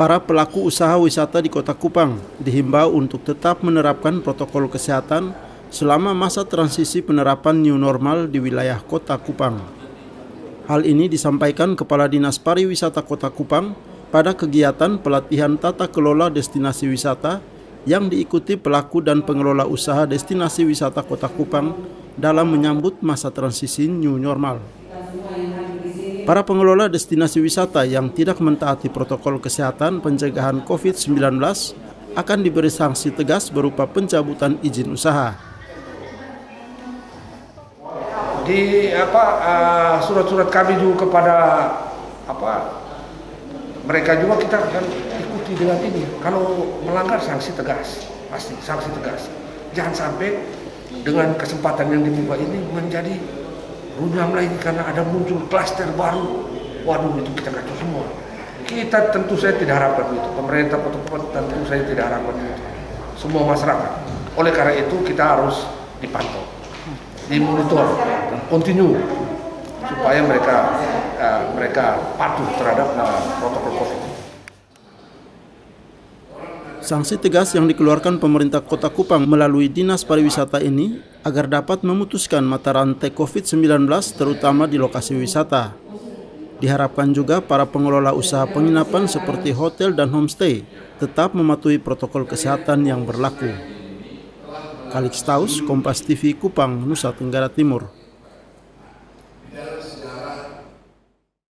Para pelaku usaha wisata di Kota Kupang dihimbau untuk tetap menerapkan protokol kesehatan selama masa transisi penerapan new normal di wilayah Kota Kupang. Hal ini disampaikan Kepala Dinas Pariwisata Kota Kupang pada kegiatan pelatihan tata kelola destinasi wisata yang diikuti pelaku dan pengelola usaha destinasi wisata Kota Kupang dalam menyambut masa transisi new normal. Para pengelola destinasi wisata yang tidak mentaati protokol kesehatan pencegahan COVID-19 akan diberi sanksi tegas berupa pencabutan izin usaha. Di apa uh, surat-surat kami juga kepada apa mereka juga kita akan ikuti dengan ini. Kalau melanggar sanksi tegas, pasti sanksi tegas. Jangan sampai dengan kesempatan yang dibuka ini menjadi runyam lagi karena ada muncul klaster baru. Waduh itu kita kacau semua. Kita tentu saya tidak harapkan itu. Pemerintah tentu saya tidak harapkan itu. Semua masyarakat. Oleh karena itu kita harus dipantau, dimonitor, continue supaya mereka uh, mereka patuh terhadap uh, protokol COVID. Sanksi tegas yang dikeluarkan pemerintah Kota Kupang melalui Dinas Pariwisata ini agar dapat memutuskan mata rantai COVID-19 terutama di lokasi wisata. Diharapkan juga para pengelola usaha penginapan seperti hotel dan homestay tetap mematuhi protokol kesehatan yang berlaku. Kalix Taus, Kompas TV Kupang, Nusa Tenggara Timur.